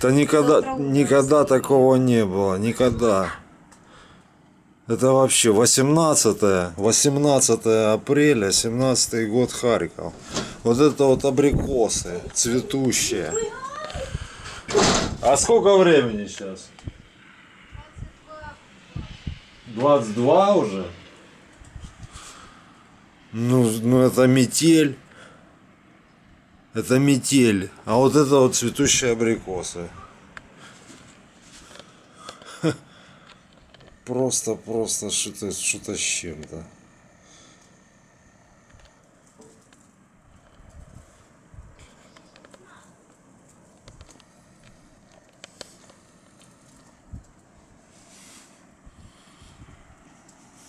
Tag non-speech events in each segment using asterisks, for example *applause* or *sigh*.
Да никогда, никогда такого не было, никогда. Это вообще 18, 18 апреля, 17 год Харьков. Вот это вот абрикосы цветущие. А сколько времени сейчас? 22 уже? Ну, ну это метель. Это метель. А вот это вот цветущие абрикосы. *laughs* Просто, просто что-то что с чем-то.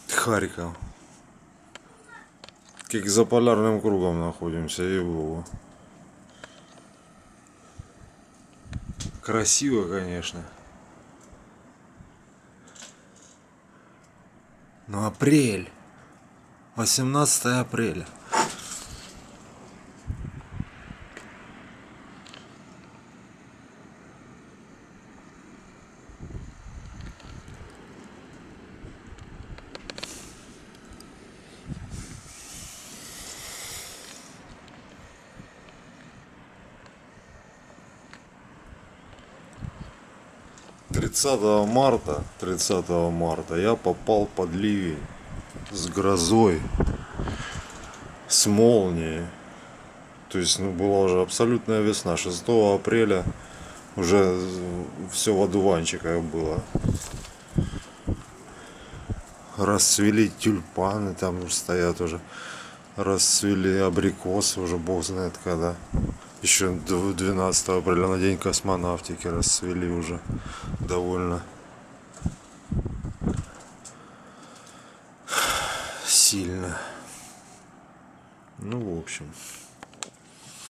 Харьков. Как за полярным кругом находимся, его. Красиво, конечно. Ну, апрель. 18 апреля. Тридцатого марта, 30 марта я попал под ливень с грозой, с молнией. То есть, ну, была уже абсолютная весна. 6 апреля уже все в одуванчиках было. Расцвели тюльпаны, там стоят уже. Расцвели абрикосы, уже бог знает когда. Еще 12 апреля на день космонавтики расцвели уже довольно *sighs* сильно. Ну, в общем.